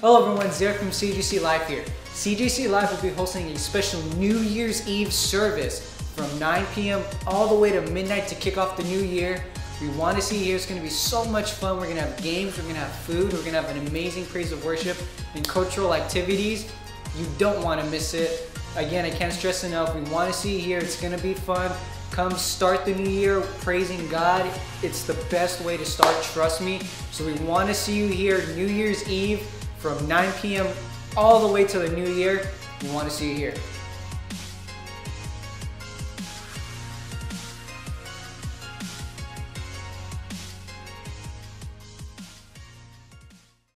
Hello everyone, Zarek from CJC Life here. CJC Life will be hosting a special New Year's Eve service from 9 p.m. all the way to midnight to kick off the new year. We want to see you here. It's going to be so much fun. We're going to have games, we're going to have food, we're going to have an amazing praise of worship and cultural activities. You don't want to miss it. Again, I can't stress enough. We want to see you here. It's going to be fun. Come start the new year praising God. It's the best way to start, trust me. So we want to see you here New Year's Eve from 9 p.m. all the way to the new year. We want to see you here.